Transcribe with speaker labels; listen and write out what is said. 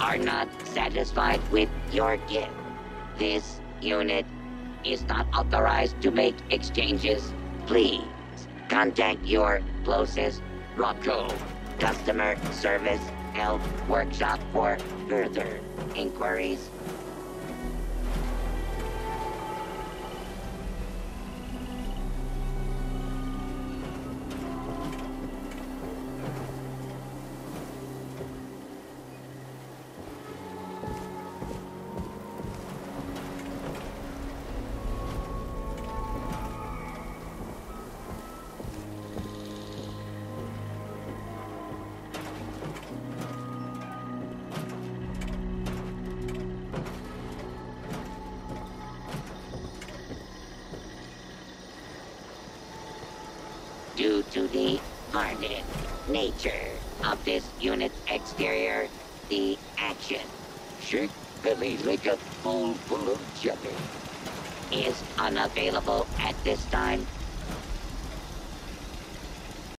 Speaker 1: are not satisfied with your gift, this unit is not authorized to make exchanges. Please contact your closest RobCo customer service help workshop for further inquiries. Due to the hardened nature of this unit's exterior, the action
Speaker 2: Shake belly like a bowl full of jelly.
Speaker 1: is unavailable at this time.